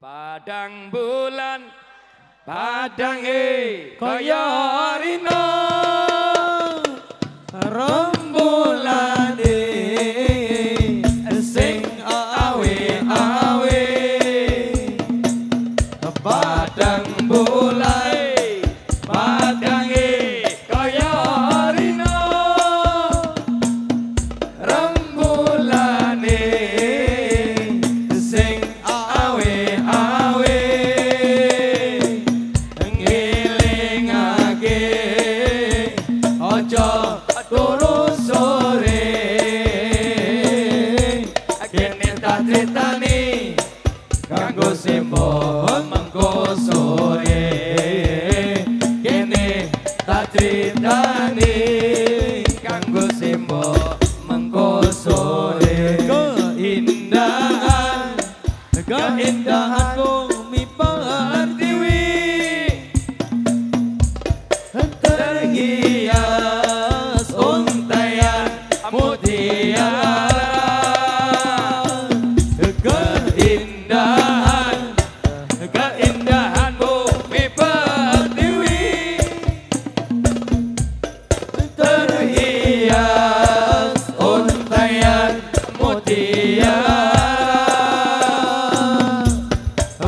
Padang bulan, padang e, koyo rino, rom. simbol mengko sore kene tak ceritani kanggo simbol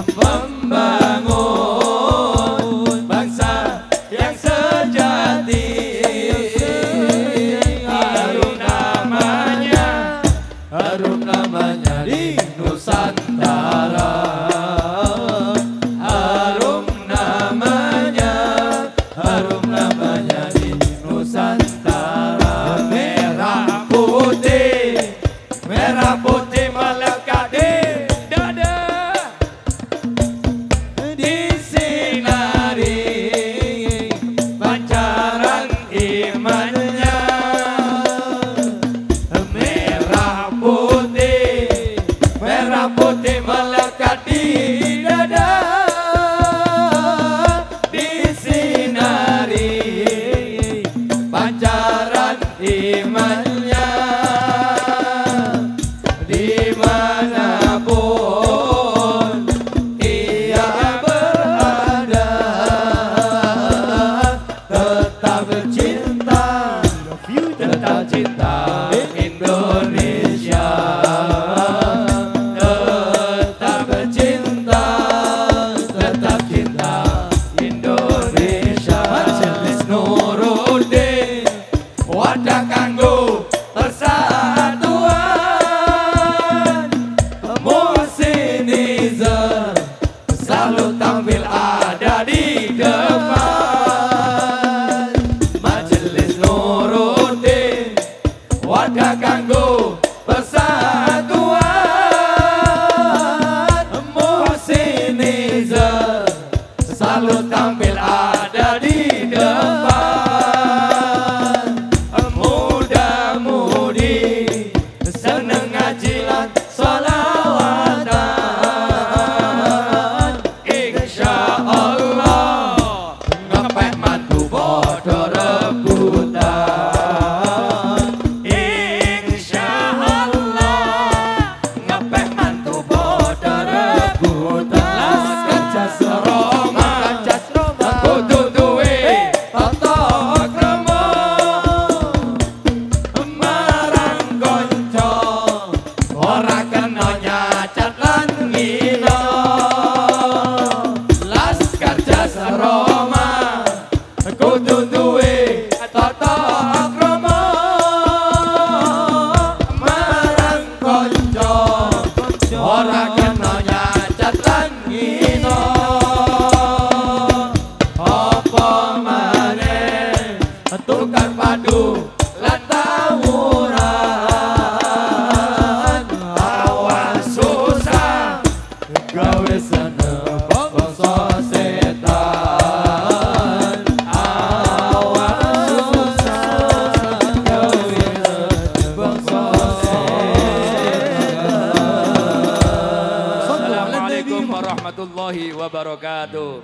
Bum. my wadah kanggo persatuan. Mohsinizer, salut. Orang yang Baba